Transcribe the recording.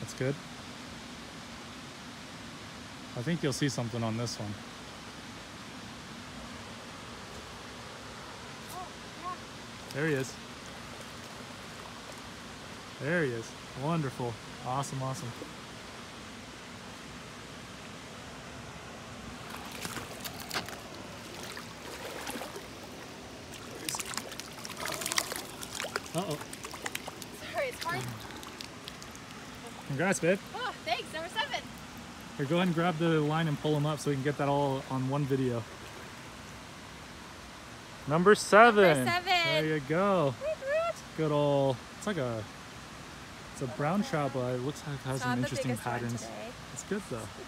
That's good. I think you'll see something on this one. There he is. There he is. Wonderful. Awesome, awesome. Uh-oh. Sorry, it's hard. Congrats, babe. Oh, thanks. Number seven. Here, go ahead and grab the line and pull them up so we can get that all on one video. Number seven. Number seven. There you go. Good old. It's like a. It's a brown trout, but it looks like it has some interesting patterns. It's good though.